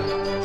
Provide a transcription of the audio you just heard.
Bye.